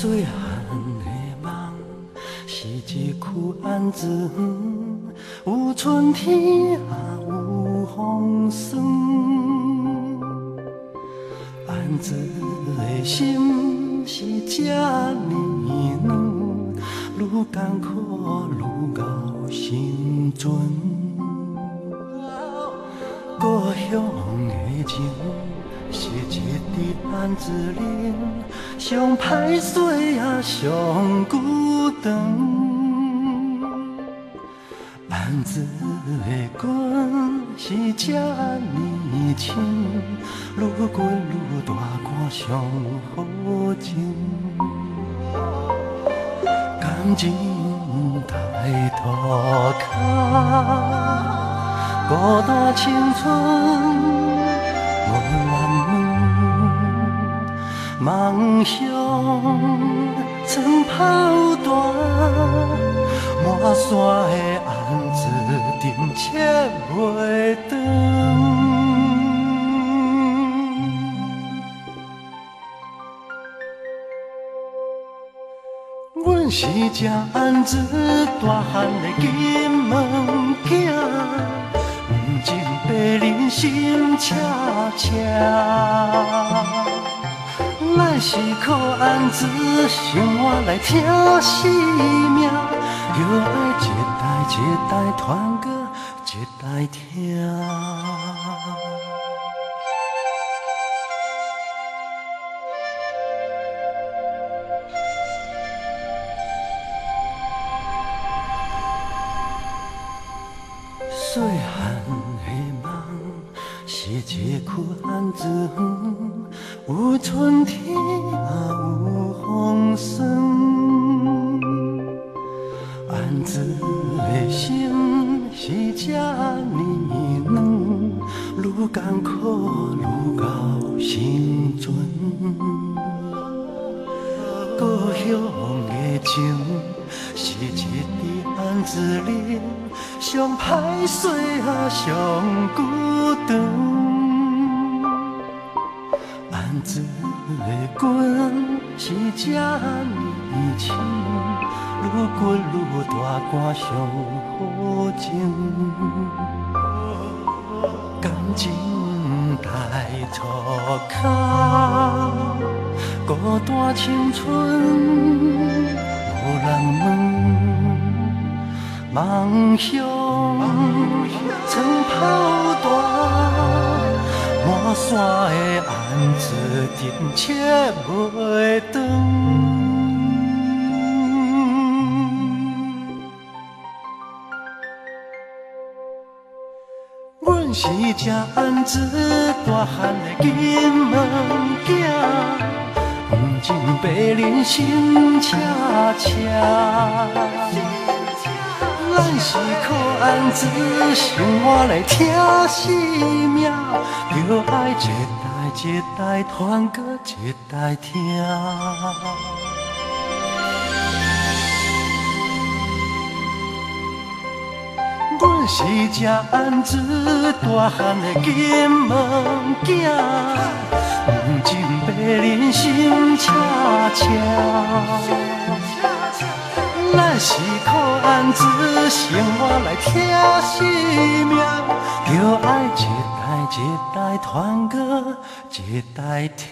细汉的梦是一曲安子，有春天也有风霜。安子的心是这呢软，愈艰苦愈熬生存。故乡的情。是一滴安子林，上歹势也上孤单。安子的根是这呢深，愈滚愈大肝上好情。感情抬头看，孤单青春。无人问，梦想曾抛断，满山的红字定切袂长。阮是只红字大汉的金门心切切，咱是靠安子生活来听生命，就爱一代一代传歌一代听。细汉是一曲安子有春天也有风霜。安子的心是这呢软，愈艰苦愈熬生存。故乡的情是一滴安子林。上歹势也上孤单，安子的根是这呢深，愈滚愈大肝上好情，感情太粗卡，孤单青春无人问。梦想曾跑断，满山的红字定切袂长。阮是只红字大汉的金门囝，黄金白人心切切。咱是靠安子生活来听生命，就爱一代一代传歌一代听。阮是只安子大汉的金门仔，黄金白人心切切。咱是靠安子生活来听生命，就爱一代一代传歌，一代听。